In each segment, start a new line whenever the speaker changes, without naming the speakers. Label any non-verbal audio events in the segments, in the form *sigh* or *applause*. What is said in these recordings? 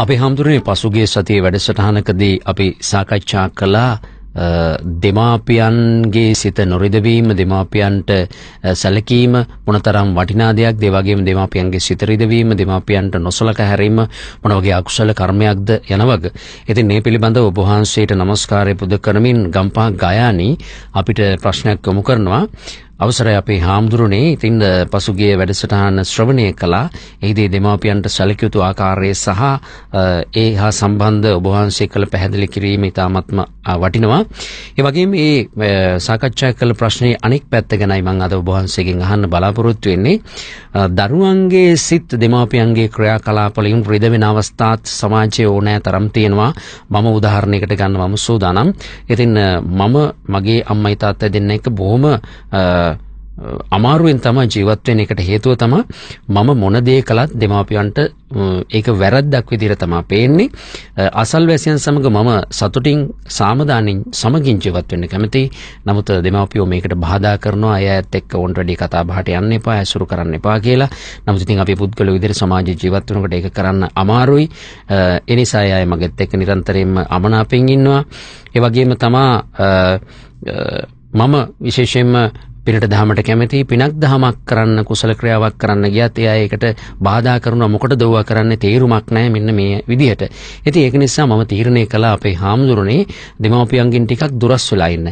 අපි හාමුදුරනේ පසුගිය සතියේ වැඩසටහනකදී අපි සාකච්ඡා කළා දෙමාපියන්ගේ සිත නොරිදවීම දෙමාපියන්ට සැලකීම මොනතරම් වටිනා දෙයක්ද ඒ වගේම දෙමාපියන්ගේ සිත රිදවීම දෙමාපියන්ට නොසලකා හැරීම මොන වගේ අකුසල කර්මයක්ද යන වග. ඉතින් මේ පිළිබඳව ඔබ වහන්සේට নমස්කාරය පුද කරමින් ගම්පහ ගයානි අපිට ප්‍රශ්නයක් යොමු කරනවා. අවසරයි අපේ හාමුදුරනේ ඉතින් පසුගිය වැඩසටහන ශ්‍රවණය කළා. එහිදී දෙමාපියන්ට සැලකියුතු ආකාරය සහ ඒ හා සම්බන්ධ ඔබ වහන්සේ කළ පැහැදිලි කිරීම ඉතාමත්ම වටිනවා. ඒ වගේම මේ සාකච්ඡා කළ ප්‍රශ්නේ අනෙක් පැත්ත ගැනයි මම අද ඔබ වහන්සේගෙන් අහන්න බලාපොරොත්තු වෙන්නේ. දරුවන්ගේ සිත් දෙමාපියන්ගේ ක්‍රියාකලාපවලින් රිදවෙන අවස්ථාත් සමාජයේ ඕනෑ තරම් තියෙනවා. මම උදාහරණයකට ගන්න මම සූදානම්. ඉතින් මම මගේ අම්මයි තාත්තයි දෙන්න එක බොහොම අමාරුවෙන් තමයි ජීවත් වෙන එකට හේතුව තමයි මම මොන දේ කළත් දෙමාපියන්ට ඒක වැරද්දක් විදිහට තමයි පේන්නේ. අසල්වැසියන් සමග මම සතුටින් සාමදානින් සමගින් ජීවත් වෙන්න කැමතියි. නමුත් දෙමාපියෝ මේකට බාධා කරනවා අය ඇත් එක්ක ඔන්රෙඩි කතා බහට යන්න එපා ඇසුරු කරන්න එපා කියලා. නමුත් ඉතින් අපි පුද්ගලයෝ විදිහට සමාජයේ ජීවත් වෙනකොට ඒක කරන්න අමාරුයි. ඒ නිසා අය මගෙත් එක්ක නිරන්තරයෙන්ම අමනාපෙන් ඉන්නවා. ඒ වගේම තමා මම විශේෂයෙන්ම පිනට දහමට කැමති පිනක් දහමක් කරන්න කුසල ක්‍රියාවක් කරන්න ගියත් එයා ඒකට බාධා කරනවා මොකටද ඕවා කරන්න තේරුමක් නැහැ මෙන්න මේ විදිහට. ඉතින් ඒක නිසා මම තීරණය කළා අපේ හාමුදුරනේ දෙමව්පියන්ගෙන් ටිකක් දුරස් වෙලා ඉන්න.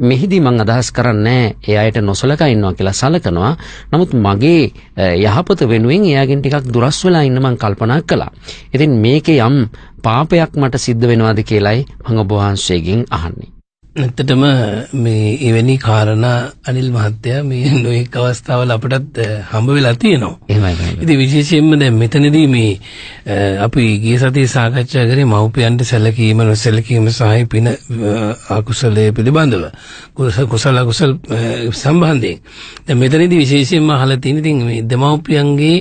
මෙහිදී මං අදහස් කරන්නේ ඒ අයට නොසලකා ඉන්නවා කියලා සලකනවා. නමුත් මගේ යහපත වෙනුවෙන් එයාගෙන් ටිකක් දුරස් වෙලා ඉන්න මං කල්පනා කළා. ඉතින් මේකේ යම් පාපයක් මට සිද්ධ වෙනවද කියලයි මම ඔබ වහන්සේගෙන් අහන්නේ.
ඇත්තටම මේ එවැනි කාරණා අනිල් මහත්තයා මේ *laughs* නොඑක් අවස්ථාවල අපටත් හම්බ වෙලා තියෙනවා.
එහෙමයි.
ඉතින් විශේෂයෙන්ම දැන් මෙතනදී මේ අපි ගිය සතියේ සාකච්ඡා කරේ මව්පියන්ට සැලකීම නොසැලකීම සහ පින අකුසලයේ පිළිබඳව. කුසල අකුසල සම්බන්ධයෙන්. දැන් මෙතනදී විශේෂයෙන්ම අහලා තියෙන ඉතින් මේ දෙමව්පියන්ගේ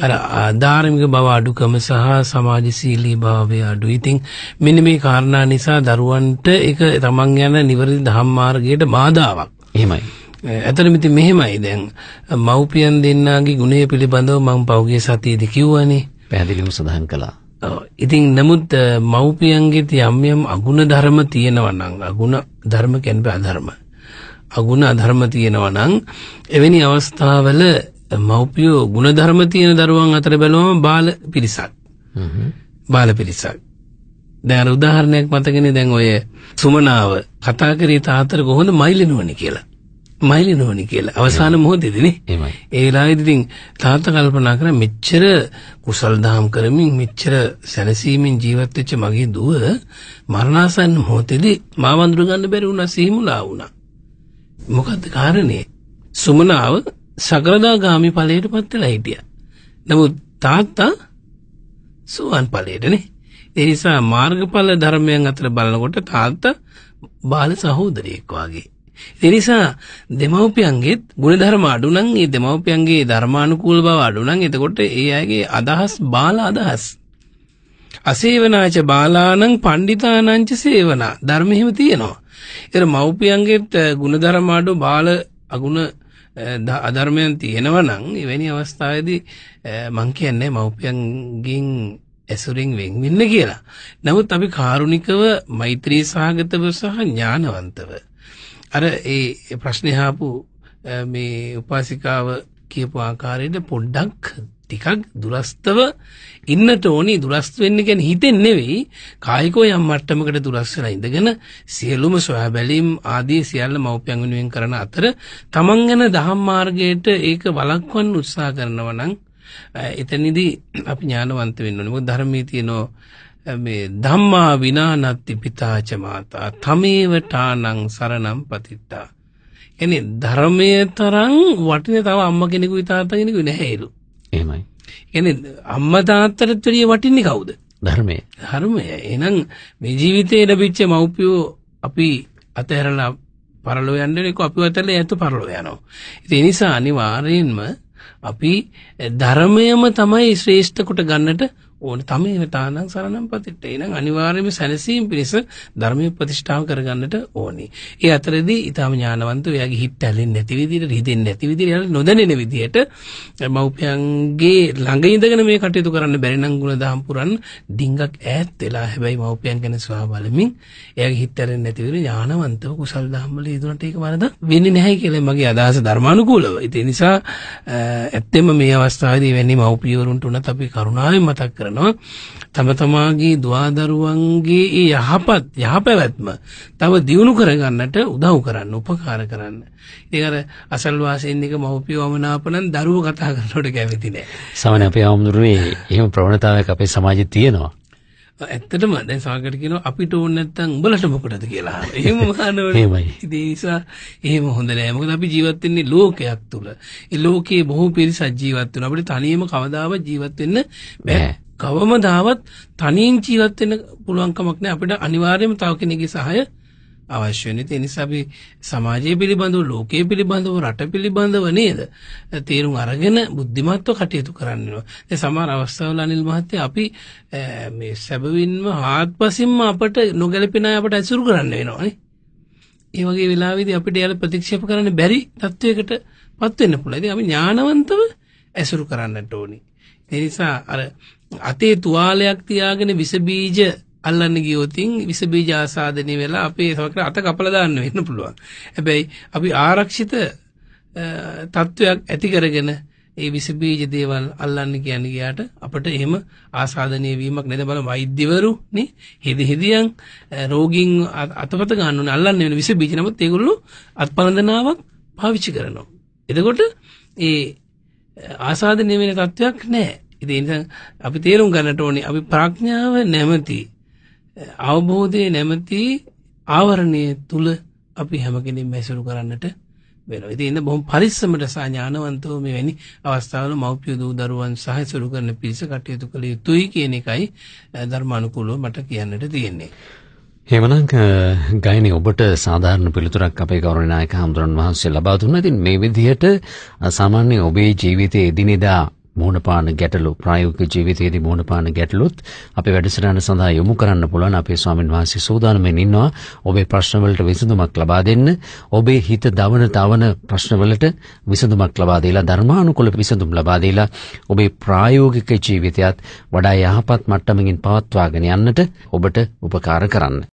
අර ධාර්මික බව අඩුකම සහ සමාජශීලී භාවය අඩු. ඉතින් මෙන්න මේ කාරණා නිසා දරුවන්ට ඒක තමන් යන යන නිවැරදි දහම් මාර්ගයට බාධාවක්.
එහෙමයි.
ඇතරම ඉතින් මෙහෙමයි දැන් මව්පියන් දෙන්නාගේ ගුණය පිළිබඳව මම පෞගේ සතියේදී කිව්වනේ.
පැහැදිලිවම සඳහන් කළා.
ඉතින් නමුත් මව්පියන්ගේ යම් යම් අගුණ ධර්ම තියෙනවා නම් අගුණ ධර්ම කියන්නේ අධර්ම. අගුණ අධර්ම තියෙනවා නම් එවැනි අවස්ථාවල මව්පියෝ ගුණ ධර්ම තියෙන දරුවන් අතර බැලුවම බාල පිරිසක්. බාල පිරිසක්. දැන් උදාහරණයක් මතකනේ දැන් ඔය සුමනාව කතා කරේ තාත්තට කොහොමද මයිලිනවනි කියලා. මයිලිනවනි කියලා. අවසාන මොහොතේදීනේ.
එහෙමයි.
ඒ වෙලාවේදී ඉතින් තාත්තා කල්පනා කරා මෙච්චර කුසල් දහම් කරමින් මෙච්චර සැනසීමෙන් ජීවත් වෙච්ච මගේ දුව මරණාසන්න මොහොතේදී මාව අඳුර ගන්න බැරි වුණා සිහිමුලා වුණා. මොකද්ද කාරණේ? සුමනාව සකරදාගාමි ඵලයටපත් වෙලා හිටියා. නමුත් තාත්තා සුවන් ඵලයටනේ ඒ නිසා මාර්ගඵල ධර්මයන් අතර බලනකොට තාත්තා බාල සහෝදරයෙක් වගේ. ඒ නිසා දෙමව්පියන්ගේත් ගුණධර්ම අඩු නම් ඒ දෙමව්පියන්ගේ ධර්මානුකූල බව අඩු නම් එතකොට ඒ අයගේ අදහස් බාල අදහස්. අසේවනාච බාලානං පණ්ඩිතානංච සේවනා ධර්ම එහෙම තියෙනවා. ඒතර මව්පියන්ගේත් ගුණධර්ම අඩු බාල අගුණ අධර්මයන් තියෙනවා නම් එවැනි අවස්ථාවේදී මං කියන්නේ මව්පියන්ගෙන් ඇසුරින් වෙන්වෙන්න කියලා. නමුත් අපි කාරුණිකව මෛත්‍රී සහගතව සහ ඥානවන්තව. අර ඒ ප්‍රශ්නහාපු මේ උපාසිකාව කියපු ආකාරයට පොඩ්ඩක් ටිකක් දුරස්තව ඉන්නට ඕනි දුරස්ත වෙන්න ගැන හිතෙන් නෙවෙයි කායිකෝ යම් මට්ටමකට දුරස් වෙලා ඉඳගෙන සියලුම සොයා බැලීම් ආදී සියල්ල මව්පියන් වෙනුවෙන් කරන අතර තමන් ගැන දහම් මාර්ගයට ඒක වළක්වන්න උත්සාහ කරනවා නම් එතනදී අපි ඥානවන්ත වෙන්න ඕනේ. මොකද ධර්මයේ තියෙනවා මේ ධම්මා විනානත්ති පිතාච මාතා තමේවටානං සරණම් පතිත්තා. එනේ ධර්මයේ තරම් වටින තව අම්මා කෙනෙකුයි තාත්තා කෙනෙකුයි නැහැලු.
එහෙමයි.
එනේ අම්මා තාත්තට වැඩිය වටින්නේ කවුද?
ධර්මය.
ධර්මය. එහෙනම් මේ ජීවිතේ ලැබිච්ච මව්පියෝ අපි අතහැරලා පරලෝ යන්නේ නෙක අපි අතහැරලා ඇතු පරලෝ යනවා. ඒ නිසා අනිවාර්යයෙන්ම අපි eh, ධර්මයම තමයි ශ්‍රේෂ්ඨ කොට ගන්නට ඕන තමේන තානං සරණම් පතිට්ඨ. එහෙනම් අනිවාර්යයෙන්ම සැනසීම පිණිස ධර්මයේ ප්‍රතිෂ්ඨාව කරගන්නට ඕනේ. ඒ අතරදී ඊටම ඥානවන්ත එයාගේ හිත ඇලෙන්නේ නැති විදිහට, රිදෙන්නේ නැති විදිහට, එයාලා නොදැනෙන විදිහට eh, මව්පියන්ගේ ළඟ ඉඳගෙන මේ කටයුතු කරන්න බැරි නම් ගුණ දහම් පුරන් ඩිංගක් ඈත් වෙලා හැබැයි මව්පියන් ගැන සුවා බලමින් එයාගේ හිත ඇලෙන්නේ නැති විදිහට ඥානවන්තව කුසල් දහම් වල යෙදුනට ඒක වරද වෙන්නේ නැහැ කියලා මගේ අදහස ධර්මානුකූලව. ඒ නිසා eh, ඇත්තෙම මේ අවස්ථාවේදී වෙන්නේ මව්පියවරුන්ට උනත් අපි කරුණාවෙන් මතක් කරනවා තම තමාගේ දුවදරුවන්ගේ ඒ යහපත් යහපැවැත්ම තව දියුණු කරගන්නට උදව් කරන්න උපකාර කරන්න. ඉතින් අර අසල්වාසීන් එක මව්පියවම නාපනම් දරුවෝ කතා කරනකොට කැමති නෑ.
සාමාන්‍ය අපේ ආමුදුරුවේ එහෙම ප්‍රවණතාවයක් අපේ සමාජයේ තියෙනවා.
ඇත්තටම දැන් සාගර කියනවා අපිට ඕනේ නැත්තම් උඹලට මොකටද කියලා. එහෙම මහානවනේ.
එහෙමයි.
ඉතින් ඒ නිසා එහෙම හොඳ නෑ. මොකද අපි ජීවත් වෙන්නේ ලෝකයක් තුල. ඒ ලෝකයේ බොහෝ පිරිසක් ජීවත් වෙනවා. අපිට තනියම කවදාවත් ජීවත් වෙන්න බෑ. කවමදාවත් තනියෙන් ජීවත් වෙන්න පුළුවන් කමක් නෑ. අපිට අනිවාර්යයෙන්ම තව කෙනෙකුගේ සහාය අවශ්‍ය වෙන. ඒ නිසා අපි සමාජය පිළිබඳව, ලෝකයේ පිළිබඳව, රට පිළිබඳව නේද? තේරුම් අරගෙන බුද්ධිමත්ව කටයුතු කරන්න වෙනවා. ඒ සමහර අවස්ථාවල අනිල් මහත්තයා අපි මේ සැබවින්ම හාත්පසින්ම අපට නොගැලපෙන අය අපට ඇසුරු කරන්න වෙනවා නේ. ඒ වගේ වෙලාවෙදී අපිට යාල ප්‍රතික්ෂේප කරන්න බැරි තත්වයකට පත් වෙන්න පුළුවන්. ඉතින් අපි ඥානවන්තව ඇසුරු කරන්නට ඕනේ. ඒ නිසා අර අතේ තුවාලයක් තියාගෙන විස බීජ අල්ලන්න ගියොතින් විස බීජ ආසාදනය වෙලා අපේ සමකර අත කපලා දාන්න වෙන්න පුළුවන්. හැබැයි අපි ආරක්ෂිත තත්වයක් ඇති කරගෙන ඒ විස බීජ දේවල් අල්ලන්න කියන්නේ ගියාට අපිට එහෙම ආසාදනීය වීමක් නැද බල වෛද්‍යවරු නේ හෙදි හෙදියන් රෝගීන් අතපත ගන්න ඕනේ අල්ලන්න වෙන විස බීජ නමුත් ඒගොල්ලෝ අත්පලඳනාවක් පාවිච්චි කරනවා. එතකොට ඒ ආසාදනීය වෙන තත්වයක් නැහැ. ඉතින් අපි තේරුම් ගන්නට ඕනේ අපි ප්‍රඥාව නැමැති අවබෝධය නැමැති ආවරණය තුල අපි හැම කෙනෙක්ම ඇසුරු කරන්නට වෙනවා. ඉතින් ඉන්න බොහොම පරිස්සමට සහ ඥානවන්තව මෙවැනි අවස්ථාවල මව්පිය දූ දරුවන් සහ ඇසුරු කරන පිරිස කටයුතු කළ යුතුයි කියන එකයි ධර්මානුකූලව මට කියන්නට තියෙන්නේ.
එහෙමනම් ගයිනේ ඔබට සාධාරණ පිළිතුරක් අපේ ගෞරවනීය නායක හඳුරන් වහන්සේ ලබා දුන්නා. ඉතින් මේ විදිහට සාමාන්‍ය ඔබේ ජීවිතයේ එදිනෙදා මුහුණපාන ගැටලු ප්‍රායෝගික ජීවිතයේදී මුහුණපාන ගැටලුත් අපේ වැඩසටහන සඳහා යොමු කරන්න පුළුවන්. අපේ ස්වාමින් වහන්සේ සූදානම්ෙන් ඉන්නවා. ඔබේ ප්‍රශ්න වලට විසඳුමක් ලබා දෙන්න. ඔබේ හිත දවන තවන ප්‍රශ්න වලට විසඳුමක් ලබා දීලා ධර්මානුකූල විසඳුම් ලබා දීලා ඔබේ ප්‍රායෝගික ජීවිතයත් වඩා යහපත් මට්ටමකින් පවත්වාගෙන යන්නට ඔබට උපකාර කරන්න.